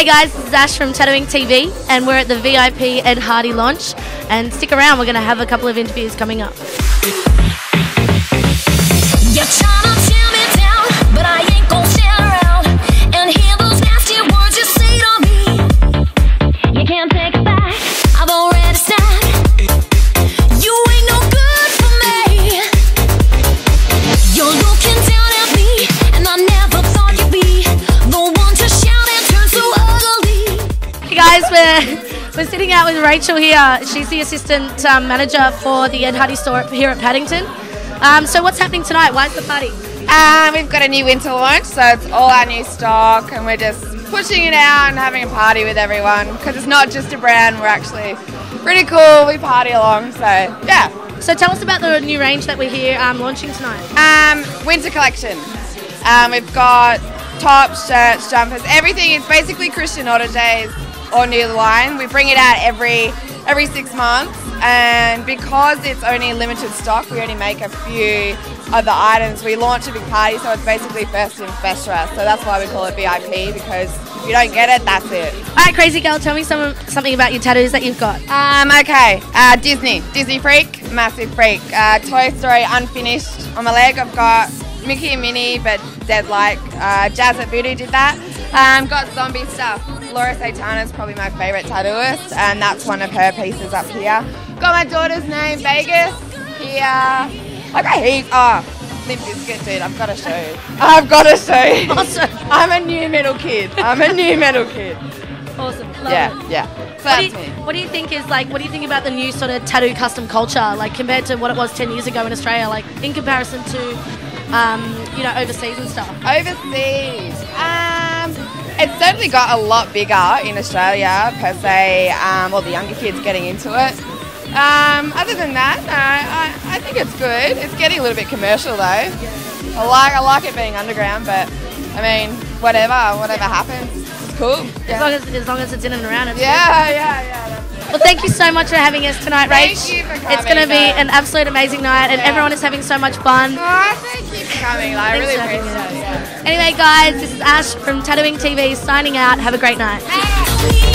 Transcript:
Hey guys, this is Ash from Tattoo Ink TV, and we're at the VIP Ed Hardy launch. And stick around, we're going to have a couple of interviews coming up. we're sitting out with Rachel here. She's the assistant um, manager for the Ed Hardy store here at Paddington. Um, so what's happening tonight? Why's the party? Um, we've got a new winter launch, so it's all our new stock, and we're just pushing it out and having a party with everyone because it's not just a brand. We're actually pretty cool. We party along, so yeah. So tell us about the new range that we're here um, launching tonight. Um, winter collection. Um, we've got tops, shirts, jumpers, everything. It's basically Christian Audigier's or new line. We bring it out every every six months, and because it's only limited stock, we only make a few of the items. We launch a big party, so it's basically first in, best dress. So that's why we call it VIP because if you don't get it, that's it. All right, crazy girl, tell me some, something about your tattoos that you've got. Um, okay, uh, Disney, Disney freak, massive freak. Uh, Toy Story unfinished on my leg. I've got Mickey and Minnie, but dead like. Uh, Jazz at Voodoo did that. Um, got zombie stuff. Laura Satana is probably my favourite tattooist, and that's one of her pieces up here. Got my daughter's name, Vegas, here. I got heaps. Oh, Limp Bizkit, dude. I've got to show you. I've got to show you. Awesome. I'm a nu metal kid. I'm a nu metal kid. Awesome. Love Yeah, it. yeah. So What do, you, what do you think is like? What do you think about the new sort of tattoo custom culture, like compared to what it was ten years ago in Australia, like in comparison to, um, you know, overseas and stuff? Overseas. Um, it's certainly got a lot bigger in Australia per se. Um, all the younger kids getting into it. Um, other than that, no, I, I think it's good. It's getting a little bit commercial though. I like I like it being underground, but I mean, whatever, whatever happens, it's cool. As long as as long as it's in and around. It's Yeah, yeah, yeah. that's- Well, thank you so much for having us tonight, Thank Rach. you for It's going to be an absolute amazing night, and Yeah. everyone is having so much fun. Oh, thank you for coming. Like, I really appreciate it. Yeah. Anyway, guys, this is Ash from Tattoo Ink TV signing out. Have a great night. Hey.